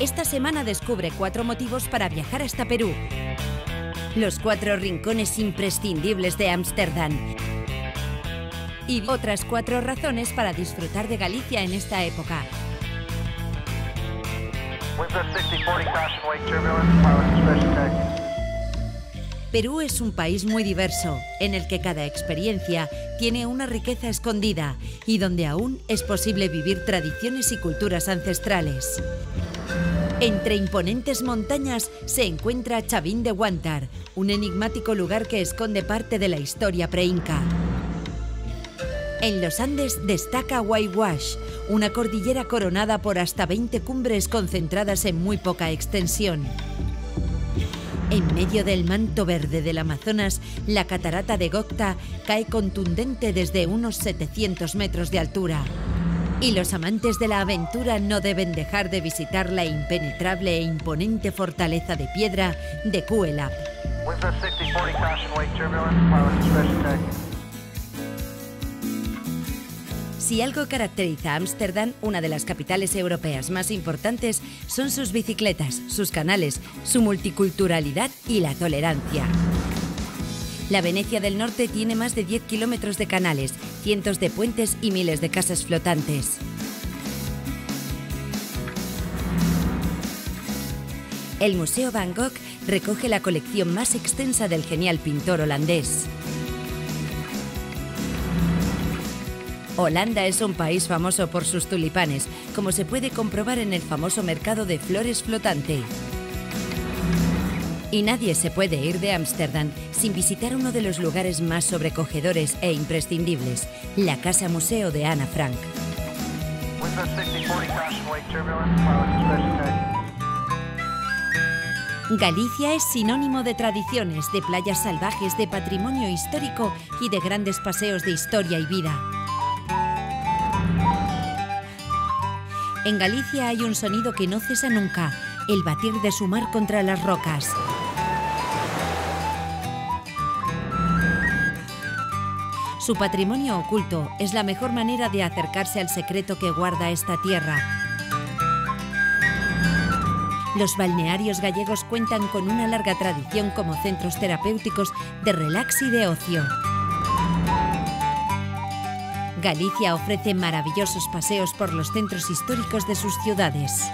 Esta semana descubre cuatro motivos para viajar hasta Perú. Los cuatro rincones imprescindibles de Ámsterdam. Y otras cuatro razones para disfrutar de Galicia en esta época. Perú es un país muy diverso, en el que cada experiencia tiene una riqueza escondida y donde aún es posible vivir tradiciones y culturas ancestrales. Entre imponentes montañas se encuentra Chavín de Huántar, un enigmático lugar que esconde parte de la historia preinca. En los Andes destaca Huayhuash, una cordillera coronada por hasta 20 cumbres concentradas en muy poca extensión. En medio del manto verde del Amazonas, la catarata de Gocta cae contundente desde unos 700 metros de altura. Y los amantes de la aventura no deben dejar de visitar la impenetrable e imponente fortaleza de piedra de Kuelap. Si algo caracteriza a Ámsterdam, una de las capitales europeas más importantes, son sus bicicletas, sus canales, su multiculturalidad y la tolerancia. La Venecia del Norte tiene más de 10 kilómetros de canales, cientos de puentes y miles de casas flotantes. El Museo Van Gogh recoge la colección más extensa del genial pintor holandés. Holanda es un país famoso por sus tulipanes, como se puede comprobar en el famoso mercado de flores flotante. Y nadie se puede ir de Ámsterdam sin visitar uno de los lugares más sobrecogedores e imprescindibles, la Casa Museo de Ana Frank. Galicia es sinónimo de tradiciones, de playas salvajes, de patrimonio histórico y de grandes paseos de historia y vida. En Galicia hay un sonido que no cesa nunca, el batir de su mar contra las rocas. Su patrimonio oculto es la mejor manera de acercarse al secreto que guarda esta tierra. Los balnearios gallegos cuentan con una larga tradición como centros terapéuticos de relax y de ocio. Galicia ofrece maravillosos paseos por los centros históricos de sus ciudades.